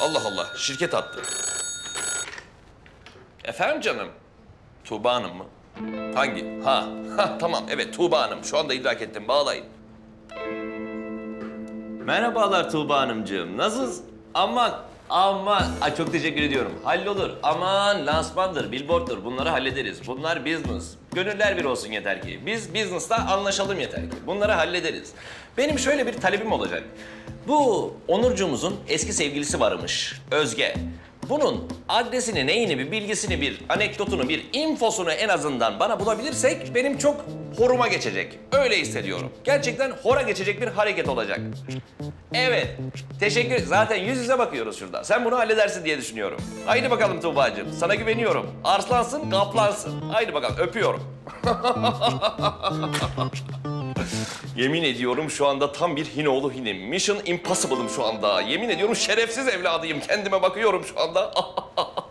Allah Allah, şirket attı. Efendim canım? Tuğba Hanım mı? Hangi? Ha, ha tamam evet Tuğba Hanım. Şu anda idrak ettim, bağlayın. Merhabalar Tuğba Hanımcığım. Nasılsınız? Aman, aman. Ay çok teşekkür ediyorum. Hallolur. Aman lansmandır, billboarddur. Bunları hallederiz. Bunlar business. Gönüller bir olsun yeter ki. Biz business'ta anlaşalım yeter ki. Bunları hallederiz. Benim şöyle bir talebim olacak. Bu Onurcuğumuzun eski sevgilisi varmış. Özge. Bunun adresini, neyini, bir bilgisini, bir anekdotunu, bir infosunu en azından bana bulabilirsek benim çok horuma geçecek. Öyle hissediyorum. Gerçekten hora geçecek bir hareket olacak. Evet. Teşekkür. Zaten yüz yüze bakıyoruz şurada. Sen bunu halledersin diye düşünüyorum. Haydi bakalım Tuğba'cığım. Sana güveniyorum. Arslansın, kaplansın. Haydi bakalım. Öpüyorum. Yemin ediyorum şu anda tam bir Hinoğlu hinim. Mission Impossible'ım şu anda. Yemin ediyorum şerefsiz evladıyım. Kendime bakıyorum şu anda.